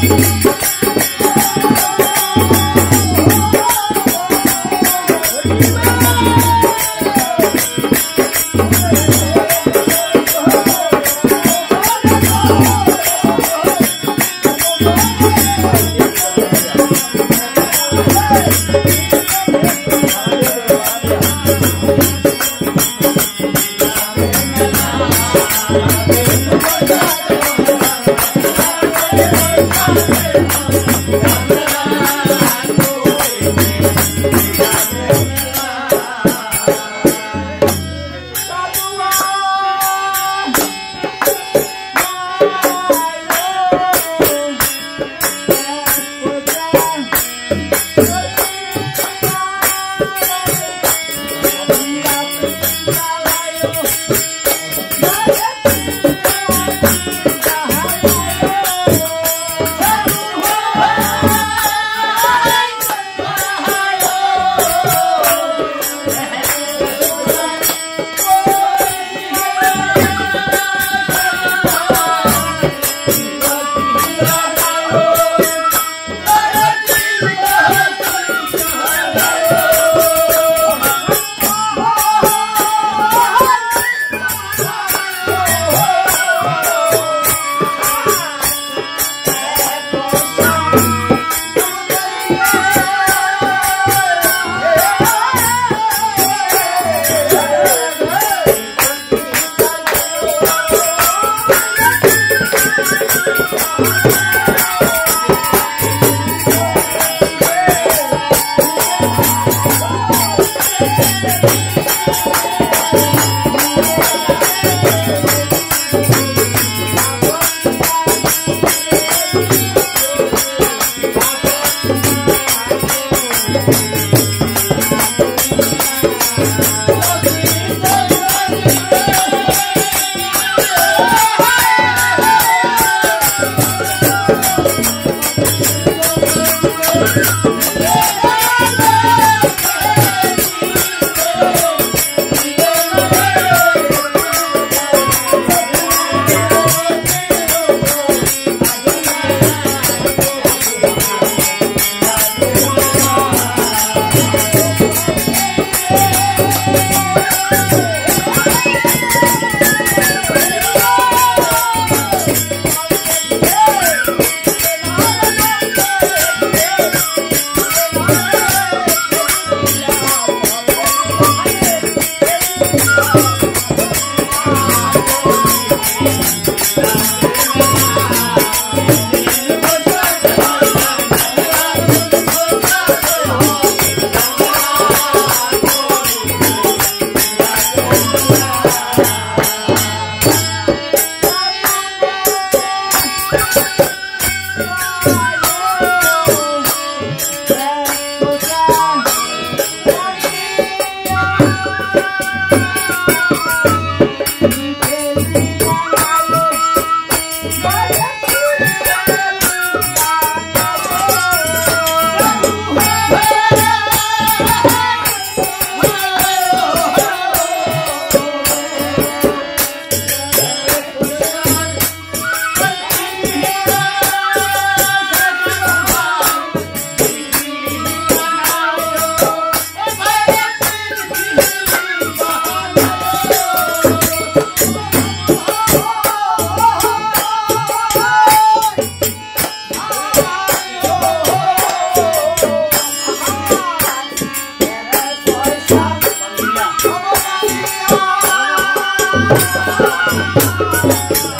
Thank Thank you.